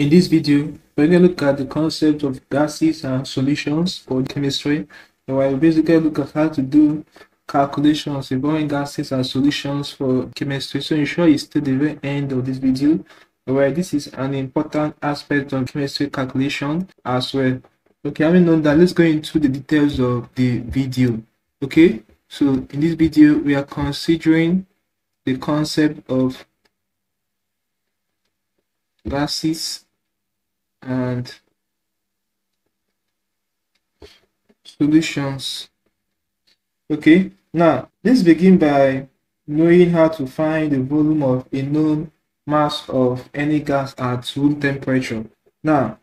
In this video, we're going to look at the concept of gases and solutions for chemistry. And we'll basically look at how to do calculations involving gases and solutions for chemistry. So ensure you stay the very end of this video. Where this is an important aspect of chemistry calculation as well. Okay, having known that, let's go into the details of the video. Okay, so in this video, we are considering the concept of gases and solutions. Okay now let's begin by knowing how to find the volume of a known mass of any gas at room temperature. Now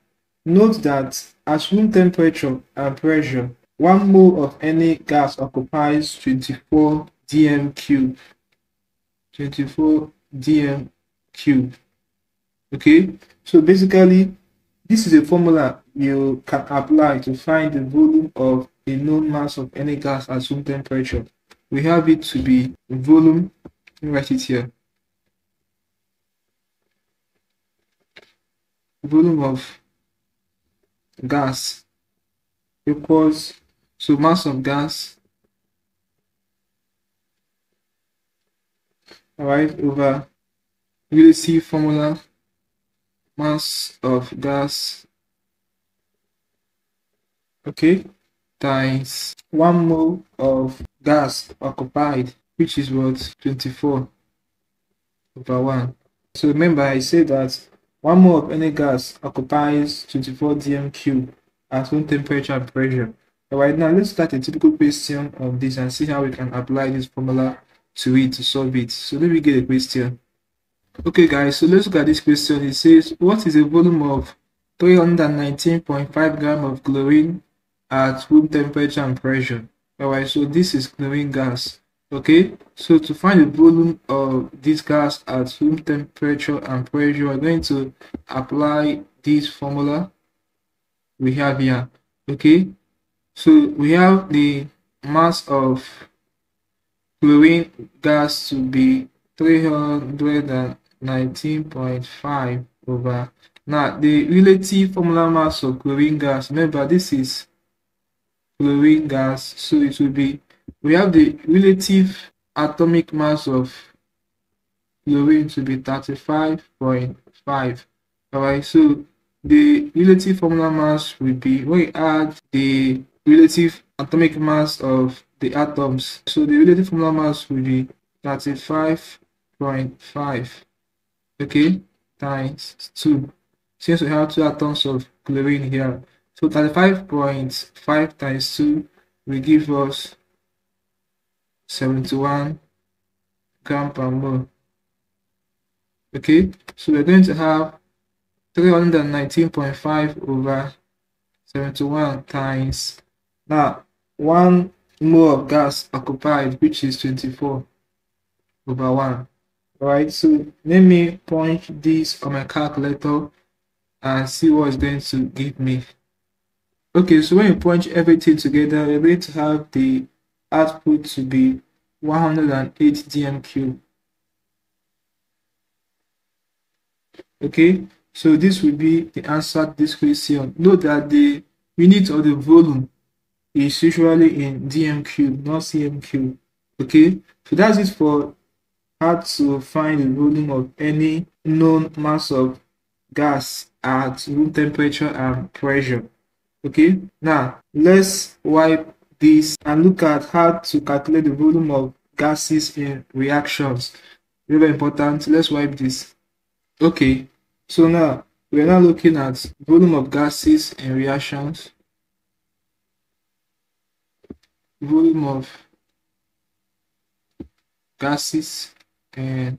note that at room temperature and pressure one mole of any gas occupies 24 dm cube 24 dm cube. Okay so basically this is a formula you can apply to find the volume of a known mass of any gas at room temperature. We have it to be volume, write it here. Volume of gas equals, so mass of gas, alright, over relative formula mass of gas. Okay times one mole of gas occupied which is what? 24 over 1 so remember i said that one mole of any gas occupies 24 dm cube at room temperature and pressure. All right now let's start a typical question of this and see how we can apply this formula to it to solve it. So let me get a question Okay guys, so let's look at this question. It says, what is the volume of 319.5 gram of chlorine at room temperature and pressure? Alright, so this is chlorine gas. Okay, so to find the volume of this gas at room temperature and pressure, we're going to apply this formula we have here. Okay, so we have the mass of chlorine gas to be 300 19.5 over now the relative formula mass of chlorine gas remember this is chlorine gas so it will be we have the relative atomic mass of chlorine to be 35.5 all right so the relative formula mass will be we add the relative atomic mass of the atoms so the relative formula mass will be 35.5 okay times 2 since we have two atoms of chlorine here so 35.5 times 2 will give us 71 gram per mole. Okay so we're going to have 319.5 over 71 times now one mole of gas occupied which is 24 over 1 Alright, so let me punch this on my calculator and see what's going to give me. Okay, so when you punch everything together, you're going to have the output to be 108 dm cube. Okay, so this will be the answer to this question. Note that the unit of the volume is usually in dm cube, not cm cube. Okay, so that's it for how to find the volume of any known mass of gas at room temperature and pressure. Okay, now let's wipe this and look at how to calculate the volume of gases in reactions. Very important. Let's wipe this. Okay, so now we're now looking at volume of gases in reactions. Volume of gases and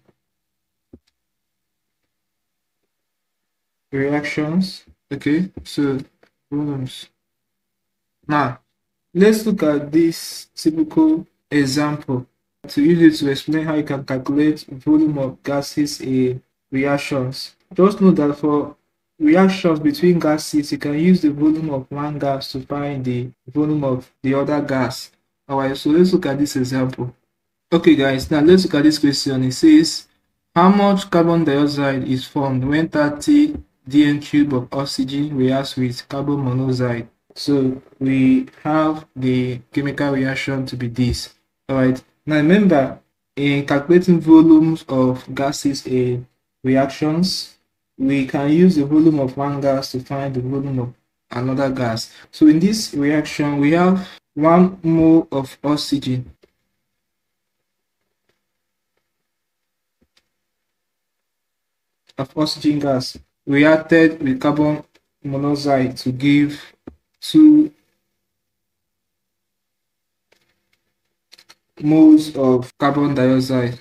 reactions. Okay so volumes. Now let's look at this typical example. To use it to explain how you can calculate volume of gases in reactions just know that for reactions between gases you can use the volume of one gas to find the volume of the other gas. All right so let's look at this example Okay guys, now let's look at this question. It says, how much carbon dioxide is formed when 30 dm cube of oxygen reacts with carbon monoxide. So we have the chemical reaction to be this. Alright, now remember in calculating volumes of gases in reactions, we can use the volume of one gas to find the volume of another gas. So in this reaction, we have one mole of oxygen of oxygen gas reacted with carbon monoxide to give two moles of carbon dioxide.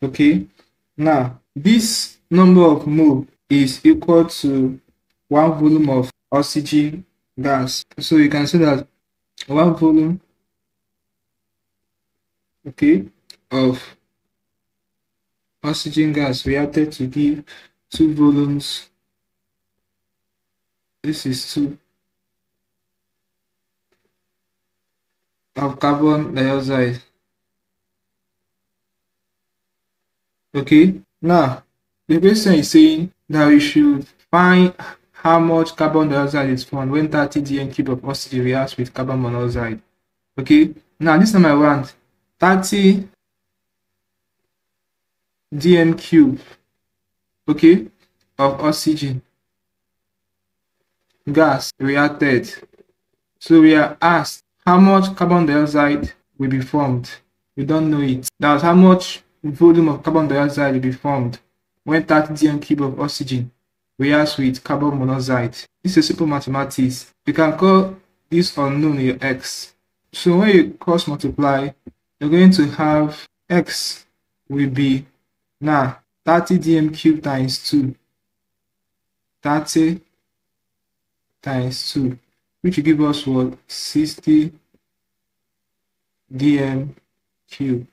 Okay, now this number of mole is equal to one volume of oxygen gas. So you can see that one volume okay, of oxygen gas reacted to give two volumes. This is two of carbon dioxide. Okay, now the question is saying that we should find how much carbon dioxide is formed when 30 dm cube of oxygen reacts with carbon monoxide. Okay, now this time I want 30 dm cube okay of oxygen gas reacted so we are asked how much carbon dioxide will be formed. We don't know it. That's how much volume of carbon dioxide will be formed when 30 dm cube of oxygen reacts with carbon monoxide. This is simple mathematics. You can call this unknown your x. So when you cross multiply you're going to have x will be now 30 dm cubed times 2 30 times 2 which will give us what? 60 dm cubed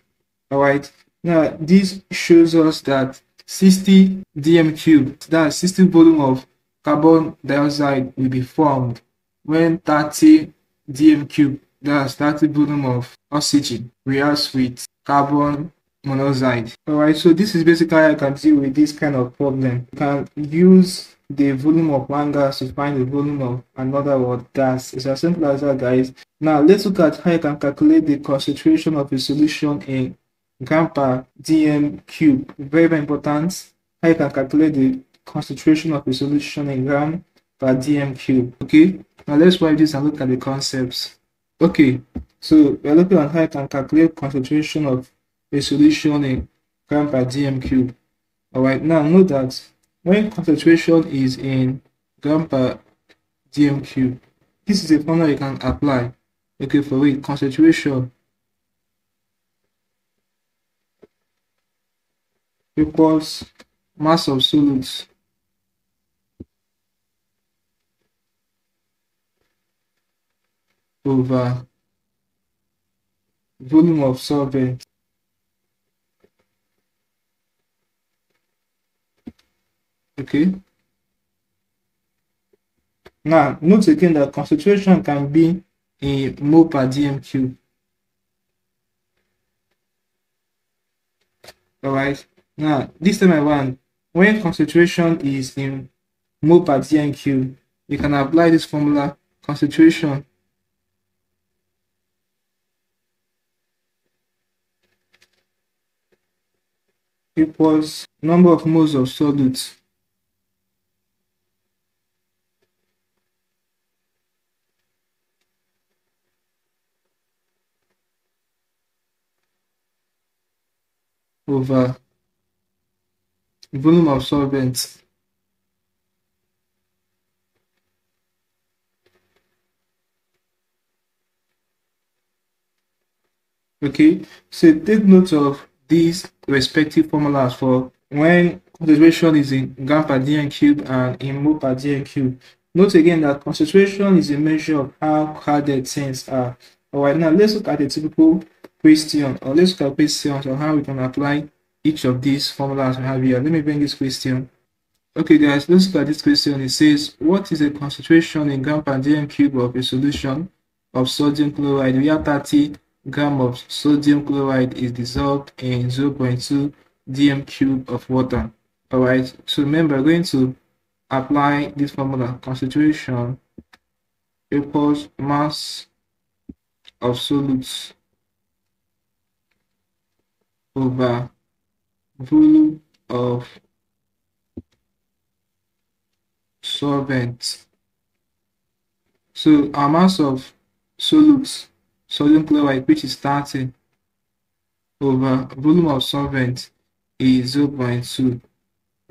all right. Now this shows us that 60 dm cubed that's 60 volume of carbon dioxide will be formed when 30 dm cube that's 30 volume of oxygen reacts with carbon monoxide. Alright, so this is basically how I can deal with this kind of problem. You can use the volume of one gas to find the volume of another gas. It's as simple as that, guys. Now, let's look at how you can calculate the concentration of a solution in gram per dm cube. Very, very important. How you can calculate the concentration of a solution in gram per dm cube. Okay, now let's wipe this and look at the concepts. Okay, so we're looking at how you can calculate concentration of a solution in gram per dm cube. Alright, now note that when concentration is in gram per dm cube, this is a formula you can apply. Okay, for it, concentration equals mass of solutes over volume of solvent okay. Now note again that concentration can be in mole per dm cube all right now this time around when concentration is in mole per dm cube you can apply this formula concentration equals number of moles of solutes over volume of solvent okay so take note of these respective formulas for when concentration is in gram per dm cube and in mole per dm cube. Note again that concentration is a measure of how crowded things are. Alright, now let's look at a typical question or let's look at questions on how we can apply each of these formulas we have here. Let me bring this question. Okay guys, let's look at this question. It says, what is the concentration in gram per dm cube of a solution of sodium chloride? We have 30 gram of sodium chloride is dissolved in 0.2 dm cube of water. Alright, so remember, we're going to apply this formula concentration equals mass of solutes over volume of solvent. So our mass of solutes, sodium chloride, which is 30 over volume of solvent is 0.2.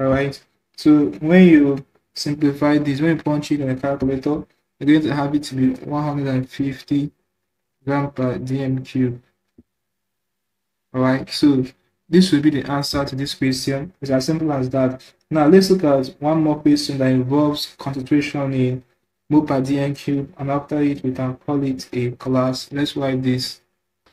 Alright, so when you simplify this, when you punch it in a calculator, you're going to have it to be 150 gram per dm cube. Alright, so this will be the answer to this question. It's as simple as that. Now let's look at one more question that involves concentration in mole per dm cube and after it we can call it a class. Let's write this.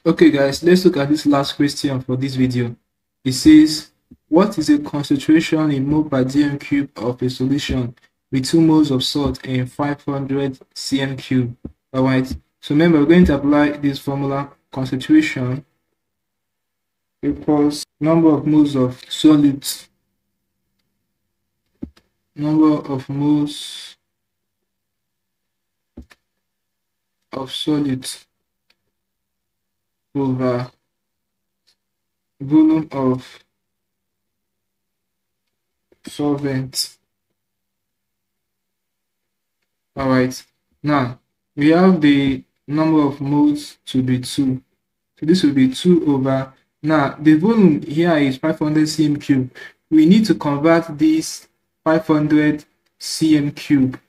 Okay guys, let's look at this last question for this video. It says, what is the concentration in mole per dm cube of a solution with 2 moles of salt in 500 cm cube? Alright, so remember we're going to apply this formula concentration equals number of moles of solutes number of moles of solids over volume of solvent. All right. Now we have the number of moles to be 2 so this will be 2 over. Now, the volume here is 500 cm cube. We need to convert this 500 cm cube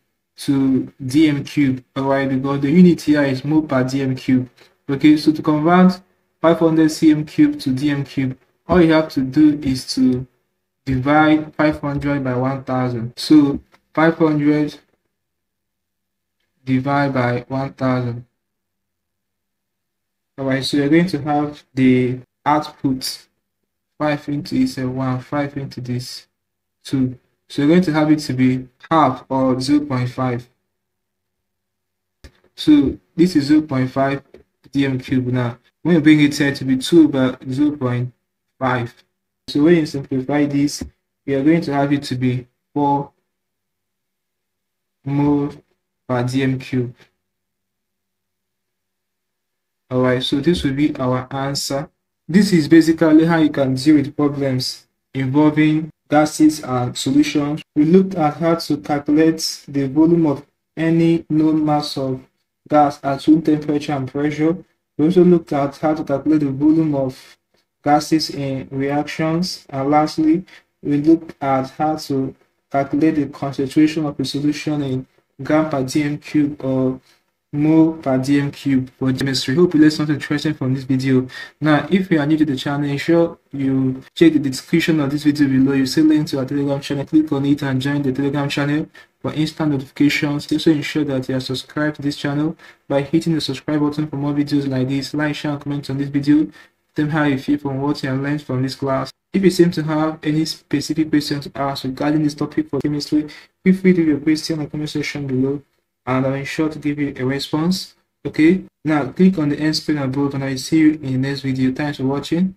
to dm cube, alright, because the unit here is mole per dm cube. Okay, so to convert 500 cm cube to dm cube, all you have to do is to divide 500 by 1000. So 500 divided by 1000. Alright, so you're going to have the output 5 into is a 1 5 into this 2 so you're going to have it to be half or 0 0.5 so this is 0 0.5 dm cube now. When you bring it here to be 2 by 0 0.5 so when you simplify this we are going to have it to be 4 mole per dm cube. Alright so this will be our answer. This is basically how you can deal with problems involving gases and solutions. We looked at how to calculate the volume of any known mass of gas at room temperature and pressure. We also looked at how to calculate the volume of gases in reactions. And lastly, we looked at how to calculate the concentration of a solution in gram per dm cube or mole per dm cube for chemistry hope you learned something interesting from this video. Now if you are new to the channel ensure you check the description of this video below. You see link to our telegram channel. Click on it and join the telegram channel for instant notifications. Also ensure that you are subscribed to this channel by hitting the subscribe button for more videos like this. Like share and comment on this video. Tell me how you feel from what you have learned from this class. If you seem to have any specific questions to ask regarding this topic for chemistry feel free to leave your question in the comment section below and I'll ensure to give you a response. Okay, now click on the end screen above and I'll see you in the next video. Thanks for watching.